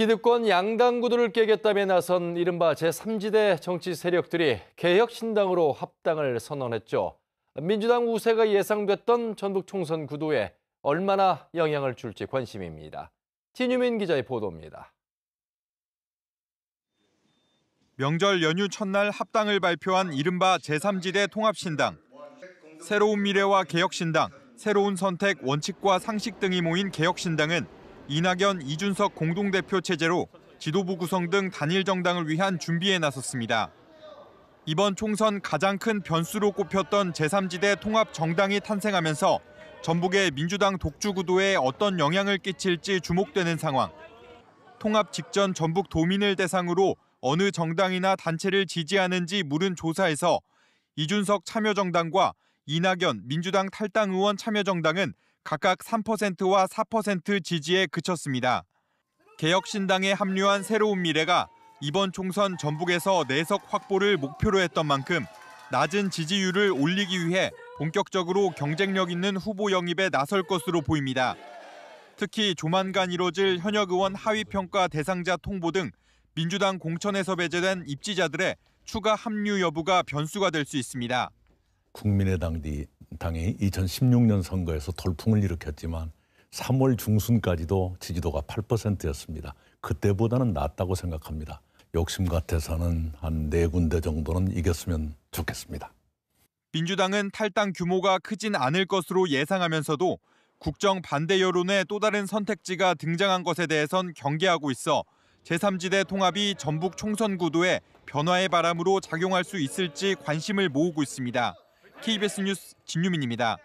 기득권 양당 구도를 깨겠다며 나선 이른바 제3지대 정치 세력들이 개혁신당으로 합당을 선언했죠. 민주당 우세가 예상됐던 전북 총선 구도에 얼마나 영향을 줄지 관심입니다. 진유민 기자의 보도입니다. 명절 연휴 첫날 합당을 발표한 이른바 제3지대 통합신당. 새로운 미래와 개혁신당, 새로운 선택, 원칙과 상식 등이 모인 개혁신당은 이낙연, 이준석 공동대표 체제로 지도부 구성 등 단일 정당을 위한 준비에 나섰습니다. 이번 총선 가장 큰 변수로 꼽혔던 제3지대 통합 정당이 탄생하면서 전북의 민주당 독주 구도에 어떤 영향을 끼칠지 주목되는 상황. 통합 직전 전북 도민을 대상으로 어느 정당이나 단체를 지지하는지 물은 조사에서 이준석 참여정당과 이낙연 민주당 탈당 의원 참여정당은 각각 3%와 4% 지지에 그쳤습니다. 개혁신당에 합류한 새로운 미래가 이번 총선 전북에서 내석 확보를 목표로 했던 만큼 낮은 지지율을 올리기 위해 본격적으로 경쟁력 있는 후보 영입에 나설 것으로 보입니다. 특히 조만간 이뤄질 현역 의원 하위 평가 대상자 통보 등 민주당 공천에서 배제된 입지자들의 추가 합류 여부가 변수가 될 수 있습니다. 국민의당 당이 2016년 선거에서 돌풍을 일으켰지만 3월 중순까지도 지지도가 8%였습니다. 그때보다는 낫다고 생각합니다. 욕심 같아서는 한 네 군데 정도는 이겼으면 좋겠습니다. 민주당은 탈당 규모가 크진 않을 것으로 예상하면서도 국정 반대 여론의 또 다른 선택지가 등장한 것에 대해선 경계하고 있어 제3지대 통합이 전북 총선 구도에 변화의 바람으로 작용할 수 있을지 관심을 모으고 있습니다. KBS 뉴스 진유민입니다.